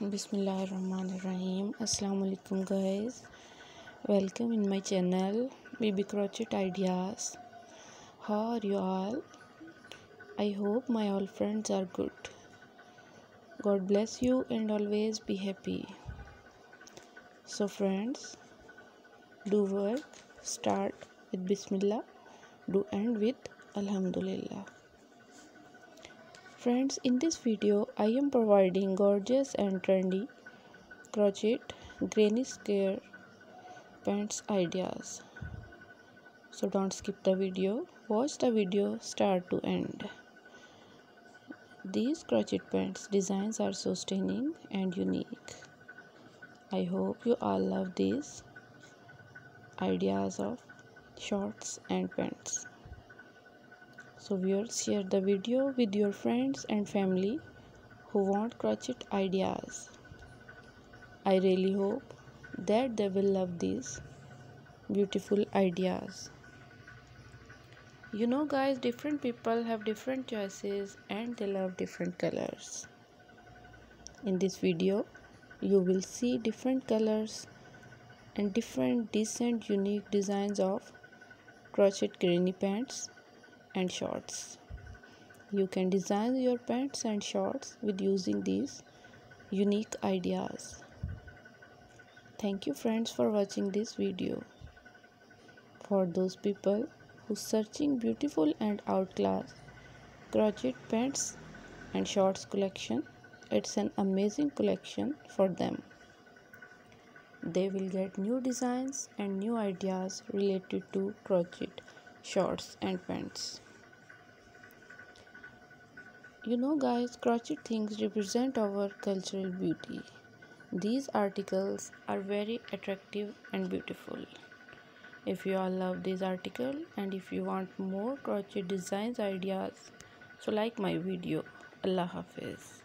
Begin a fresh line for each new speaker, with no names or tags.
Bismillahirrahmanirrahim Assalamu alaikum guys welcome in my channel baby crochet ideas how are you all I hope my all friends are good God bless you and always be happy so friends do work start with Bismillah do end with Alhamdulillah Friends, in this video, I am providing gorgeous and trendy crochet granny square pants ideas. So don't skip the video, watch the video start to end. These crochet pants designs are so stunning and unique. I hope you all love these ideas of shorts and pants. So viewers share the video with your friends and family who want crochet ideas. I really hope that they will love these beautiful ideas. You know guys different people have different choices and they love different colors. In this video you will see different colors and different decent unique designs of crochet granny pants and shorts. You can design your pants and shorts with using these unique ideas. Thank you friends for watching this video. For those people who searching beautiful and outclass crochet pants and shorts collection, it's an amazing collection for them. They will get new designs and new ideas related to crochet shorts and pants. You know guys crochet things represent our cultural beauty. These articles are very attractive and beautiful. If you all love this article and if you want more crochet designs ideas so like my video. Allah hafiz